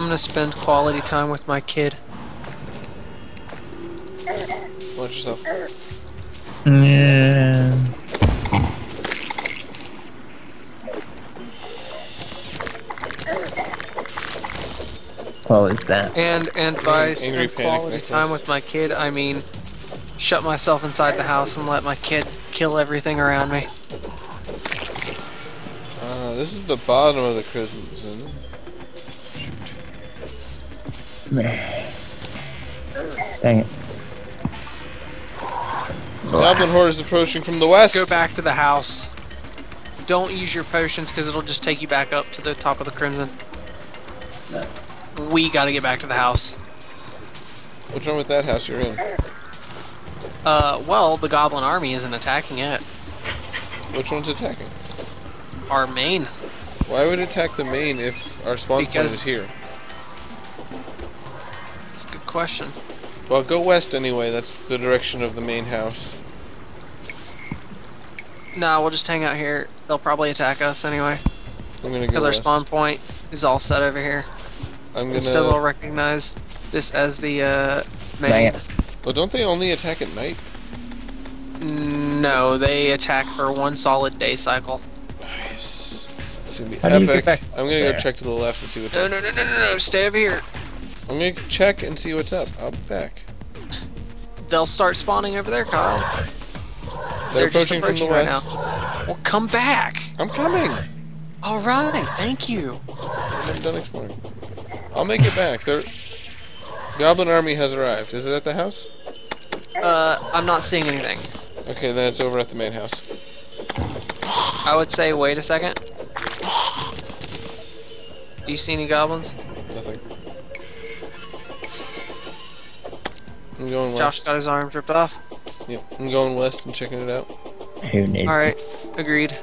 I'm gonna spend quality time with my kid. Watch yourself. Yeah. What was that? And and by Angry spend panic quality Nicholas. time with my kid, I mean shut myself inside the house and let my kid kill everything around me. Uh, this is the bottom of the christmas crimson. Dang it. Goblin horde is approaching from the west. Go back to the house. Don't use your potions because it'll just take you back up to the top of the crimson. We gotta get back to the house. What's wrong with that house you're in? Uh, well, the goblin army isn't attacking it. Which one's attacking? Our main. Why would it attack the main if our spawn point is here? It's a good question. Well, go west anyway. That's the direction of the main house. No, we'll just hang out here. They'll probably attack us anyway. I'm gonna go Because our spawn point is all set over here. I'm We gonna. still will recognize this as the uh, main. it. Well, don't they only attack at night? No, they attack for one solid day cycle. Nice. It's gonna be How do you get epic. back I'm gonna go check to the left and see what. No, no, no, no, no, no, stay over here. I'm gonna check and see what's up. I'll be back. They'll start spawning over there, Kyle. They're, They're just approaching, from the approaching right west. Well, come back. I'm coming. All right, thank you. I'm done exploring. I'll make it back. They're... Goblin army has arrived. Is it at the house? Uh, I'm not seeing anything. Okay, then it's over at the main house. I would say wait a second. Do you see any goblins? Nothing. I'm going Josh west. got his arms ripped off. Yep, I'm going west and checking it out. Who needs All right, agreed.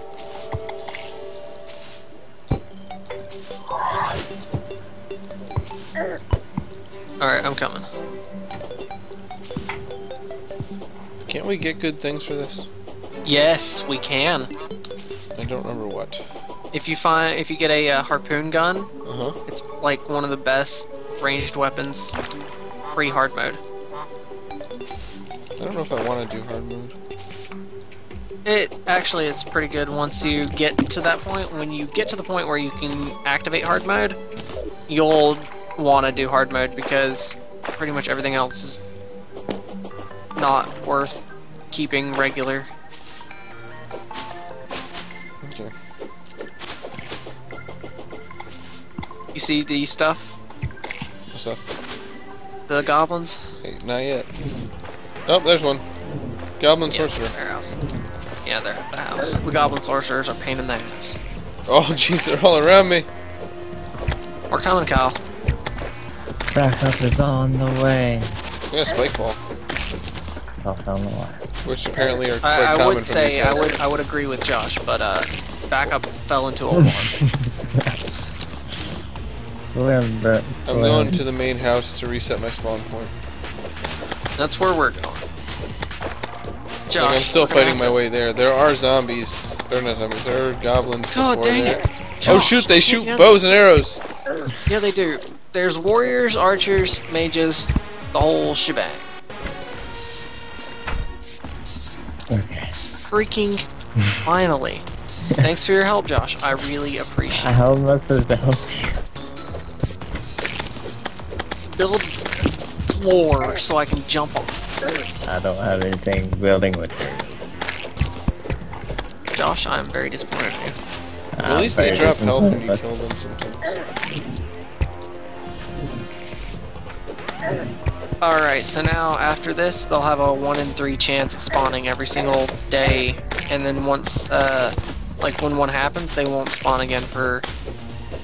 All right, I'm coming. Can't we get good things for this? Yes, we can. I don't remember what. If you find, if you get a uh, harpoon gun, Uh huh. it's like one of the best ranged weapons, pre hard mode. I don't know if I want to do hard mode. It actually, it's pretty good once you get to that point. When you get to the point where you can activate hard mode, you'll want to do hard mode because pretty much everything else is not worth keeping regular. Okay. You see the stuff, What's up? the goblins. Hey, not yet. Oh, there's one. Goblin Yeah, sorcerer. their house. Yeah, they're at the house. The goblin sorcerers are a pain in the ass. Oh, jeez, they're all around me. We're coming, Kyle. Backup is on the way. Yeah, spike ball, Off on the way. which apparently are quite I, I common would from say these I would I would agree with Josh, but uh, backup fell into a war. Swim, bro. I'm going to the main house to reset my spawn point. That's where we're going. Josh, Like, I'm still fighting my way there. There are zombies. Or not zombies. There are goblins. God dang there. it! Oh shoot! They shoot can't- bows and arrows. Yeah, they do. There's warriors, archers, mages, the whole shebang. Okay. Freaking finally! Thanks for your help, Josh. I really appreciate. How am I supposed to help you? it. Build floor so I can jump on. I don't have anything building materials. Josh, I am very disappointed in you. At least they very drop health when you kill them sometimes. Alright, so now after this, they'll have a 1 in 3 chance of spawning every single day, and then once, uh, like when one happens, they won't spawn again for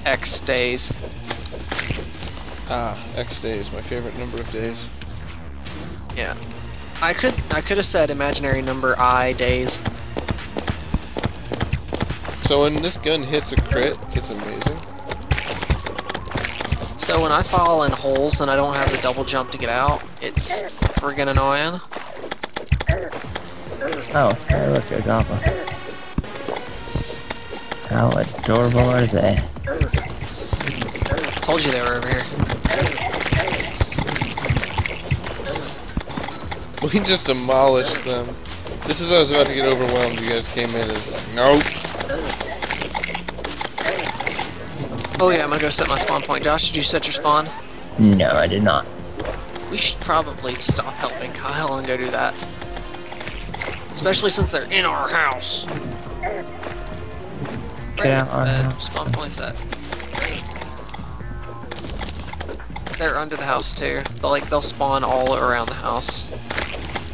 X days. Ah, X days, my favorite number of days. Yeah. I could I could have said imaginary number I days. So when this gun hits a crit, it's amazing. So when I fall in holes and I don't have the double jump to get out, it's friggin' annoying. Oh, hey, look, a goblin. How adorable are they? Told you they were over here. We just demolished them. Just as I was about to get overwhelmed, you guys came in and was like, nope. Oh yeah, I'm gonna go set my spawn point. Josh, did you set your spawn? No, I did not. We should probably stop helping Kyle and go do that. Especially since they're in our house. Get out our uh, house. Spawn point set. They're under the house too. They'll like they'll spawn all around the house.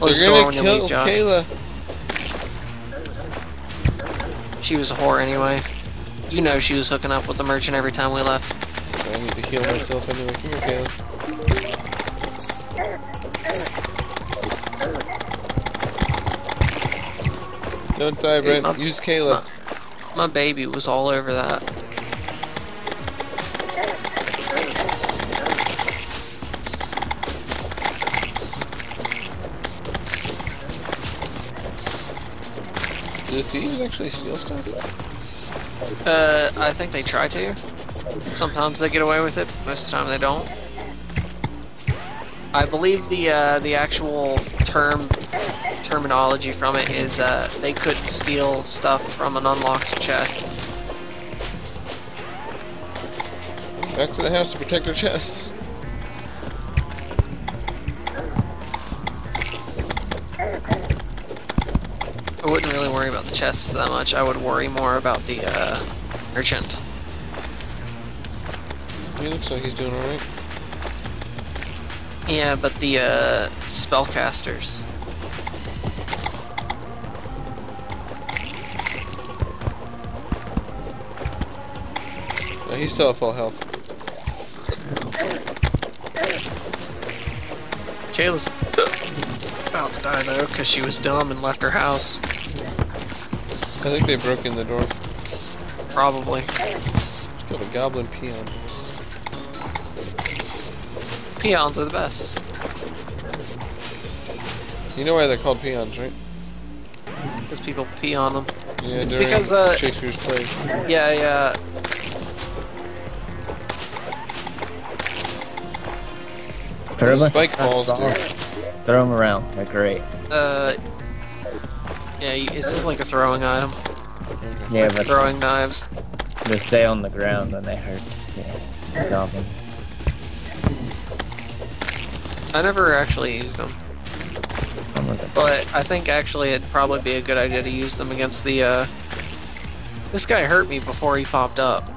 They're door gonna kill Josh. Kayla. She was a whore anyway. You know she was hooking up with the merchant every time we left. I need to heal myself anyway. Come here, Kayla. Don't die, Brent. my- Use Kayla. My baby was all over that. Do thieves actually steal stuff? Uh, I think they try to. Sometimes they get away with it, most of the time they don't. I believe the uh, the actual term terminology from it is uh, they couldn't steal stuff from an unlocked chest. Back to the house to protect our chests. I wouldn't really worry about the chests that much. I would worry more about the uh, merchant. He looks like he's doing alright. Yeah, but the uh, spellcasters. No, he's still at full health. Jayla's about to die though, because she was dumb and left her house. I think they broke in the door. Probably. Got a goblin peon. Peons are the best. You know why they're called peons, right? Because people pee on them. Yeah, It's during because, uh, Shakespeare's plays. Yeah, yeah. Throw a Those spike of balls, balls. dude. Throw them around. They're great. Uh, yeah, it's just like a throwing item. Yeah, like but throwing knives. they stay on the ground and they hurt. Yeah, goblins. I never actually used them, them. but I think actually it'd probably be a good idea to use them against the. uh... This guy hurt me before he popped up.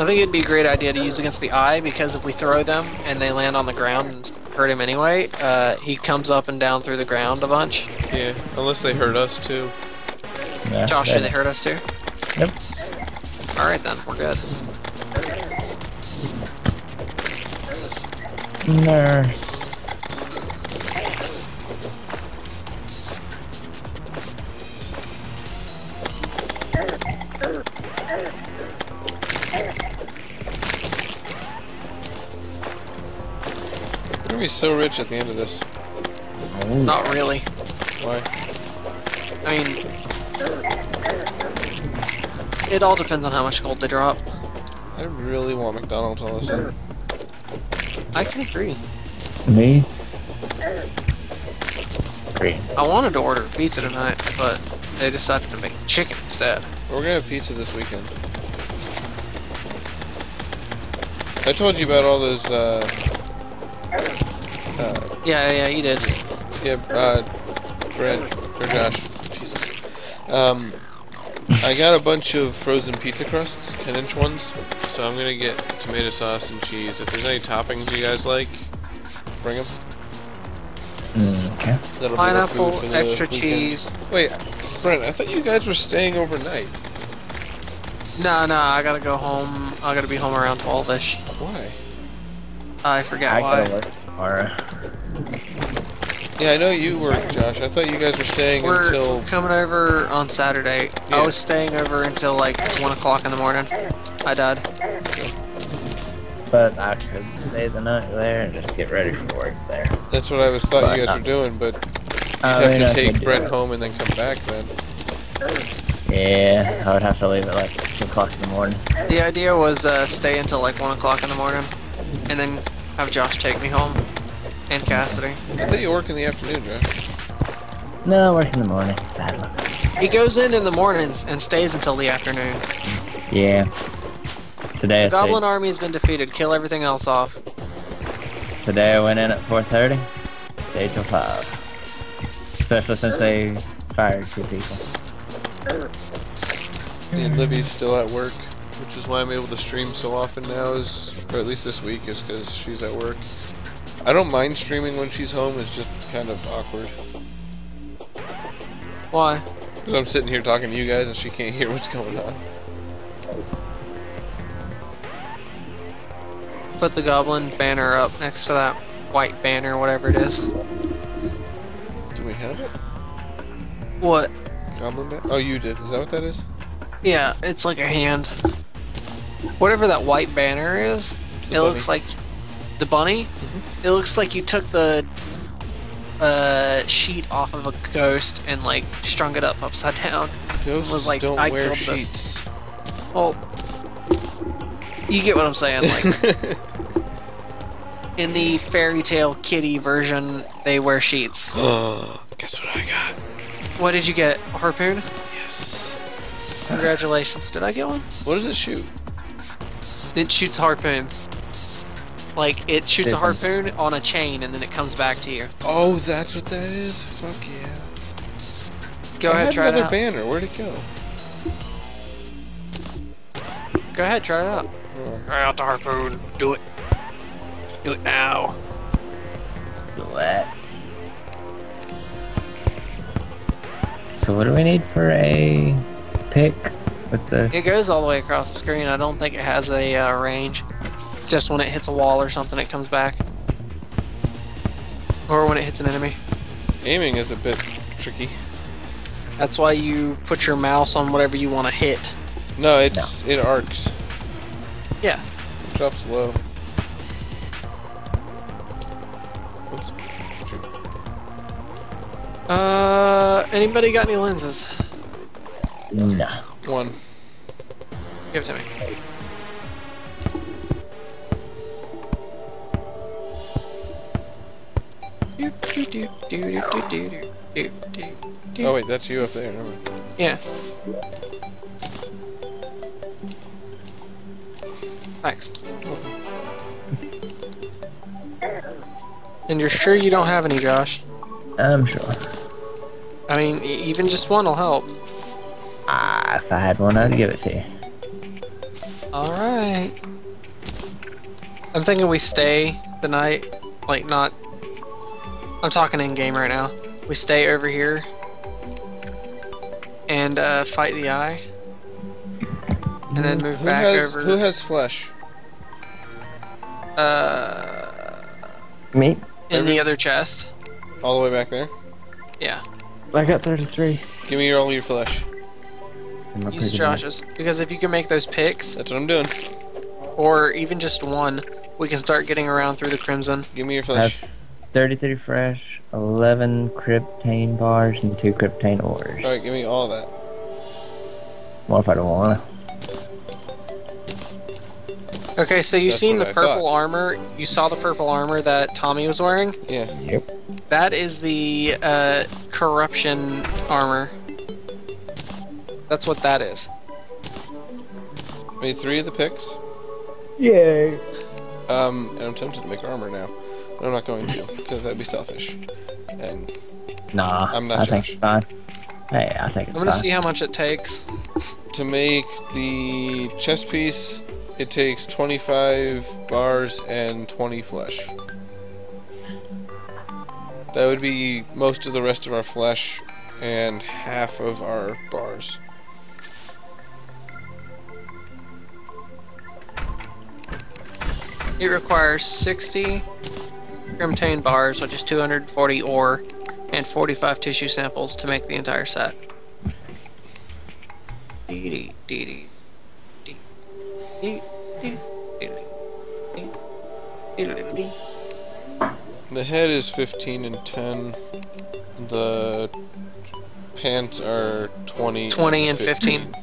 I think it'd be a great idea to use against the eye because if we throw them and they land on the ground and hurt him anyway, uh, he comes up and down through the ground a bunch. Yeah, unless they hurt us too. Yeah, Josh, they- did they hurt us too? Yep. Alright then, we're good. Nurse. Gonna be so rich at the end of this. Not really. Why? I mean, it all depends on how much gold they drop. I really want McDonald's all of a sudden. I can agree. Me? Green. I wanted to order pizza tonight, but they decided to make chicken instead. We're gonna have pizza this weekend. I told you about all those, uh, uh, Yeah, yeah, he did. yeah, uh, Brad, or Josh, Jesus. Um, I got a bunch of frozen pizza crusts, 10 inch ones, so I'm gonna get tomato sauce and cheese. If there's any toppings you guys like, bring them. Mm, okay. That'll be our Pineapple, food for the extra weekend. cheese. Wait, Brent, I thought you guys were staying overnight. Nah, nah, I gotta go home. I gotta be home around 12ish. Why? I forget I why. Gotta work tomorrow. Yeah, I know you work, Josh. I thought you guys were staying We're until. coming over on Saturday. Yeah. I was staying over until like 1 o'clock in the morning. I died. But I could stay the night there and just get ready for work there. That's what I was thought But, you guys were doing, but you'd I have mean, to take could do Brent home and then come back then. Yeah, I would have to leave at like 2 o'clock in the morning. The idea was uh, stay until like 1 o'clock in the morning, and then have Josh take me home, and Cassidy. I thought you work in the afternoon, Josh. No, I work in the morning, sadly. He goes in in the mornings and stays until the afternoon. Yeah. Today I, The Goblin stayed, army has been defeated. Kill everything else off. today I went in at 4.30, stayed till 5. Especially since they fired two people. Me and Libby's still at work, which is why I'm able to stream so often now, is, or at least this week, is because she's at work. I don't mind streaming when she's home, it's just kind of awkward. Why? Because I'm sitting here talking to you guys and she can't hear what's going on. Put the Goblin banner up next to that white banner, whatever it is. Do we have it? What? Goblin Bat? Oh, you did. Is that what that is? Yeah, it's like a hand. Whatever that white banner is, it looks like the bunny. It looks like you took the uh, sheet off of a ghost and like strung it up upside down. Ghosts was like, don't I wear killed this. sheets. Well, you get what I'm saying. Like in the fairy tale kitty version, they wear sheets. Guess what I got? What did you get? A harpoon? Yes. Congratulations. Did I get one? What does it shoot? It shoots a harpoon. Like it shoots a harpoon on a chain and then it comes back to you. Oh, that's what that is? Fuck yeah. Go I ahead, had try it another out. banner. Where'd it go? Go ahead, try it out. Oh. Try out the harpoon. Do it. Do it now. Do what? So what do we need for a pick with the... It goes all the way across the screen. I don't think it has a uh, range. Just when it hits a wall or something, it comes back. Or when it hits an enemy. Aiming is a bit tricky. That's why you put your mouse on whatever you want to hit. No, it's it arcs. Yeah. It drops low. Oops. Uh, anybody got any lenses? No. One. Give it to me. Oh wait, that's you up there. Never mind. Yeah. Thanks. And you're sure you don't have any, Josh? I'm sure. I mean, even just one will help. Ah, if I had one, I'd give it to you. Alright. I'm thinking we stay the night. Like, not. I'm talking in game right now. We stay over here. And, uh, fight the eye. And then move Who back has over. who has flesh? uh. Me? In the other chest. All the way back there. Yeah. I got 33. Give me your all your flesh. Use prison Josh's. Because if you can make those picks, That's what I'm doing. or even just one, we can start getting around through the Crimson. Give me your I flesh. have 33 fresh, 11 crimtane bars, and 2 crimtane ores. Alright, give me all that. What if I don't wanna? Okay, so you That's seen the I purple thought. armor? You saw the purple armor that Tommy was wearing? Yeah. Yep. That is the uh, corruption armor. That's what that is. Made three of the picks. Yay! Um, and I'm tempted to make armor now. But I'm not going to, because that'd be selfish. And Nah, I'm not I think Josh. it's fine. Hey, I think it's I'm gonna fine. see how much it takes. to make the chest piece, it takes 25 bars and 20 flesh. That would be most of the rest of our flesh and half of our bars. It requires 60 Crimtane bars, which is 240 ore, and 45 tissue samples to make the entire set. Dee, dee, dee, dee. The head is 15 and 10. The pants are 20 20 and 15.